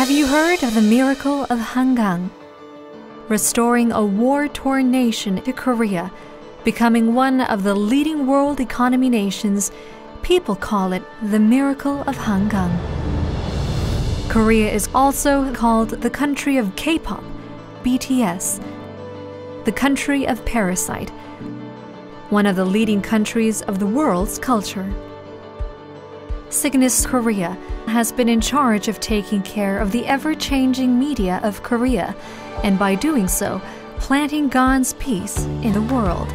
Have you heard of the miracle of Hangang? Restoring a war torn nation to Korea, becoming one of the leading world economy nations, people call it the miracle of Hangang. Korea is also called the country of K pop, BTS, the country of Parasite, one of the leading countries of the world's culture. SIGNIS Korea has been in charge of taking care of the ever changing media of Korea, and by doing so, planting God's peace in the world.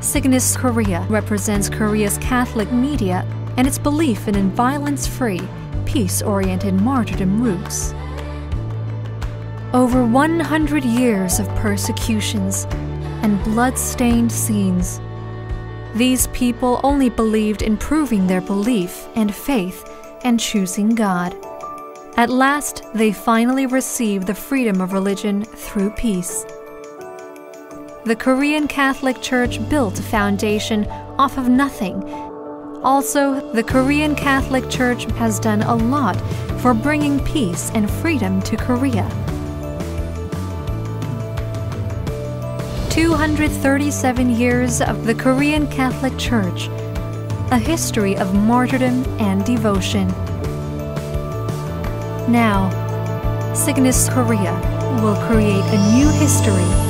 SIGNIS Korea represents Korea's Catholic media and its belief in violence free, peace oriented martyrdom roots. Over 100 years of persecutions and blood stained scenes. These people only believed in proving their belief and faith and choosing God. At last, they finally received the freedom of religion through peace. The Korean Catholic Church built a foundation off of nothing. Also, the Korean Catholic Church has done a lot for bringing peace and freedom to Korea. 237 years of the Korean Catholic Church, a history of martyrdom and devotion. Now, SIGNIS Korea will create a new history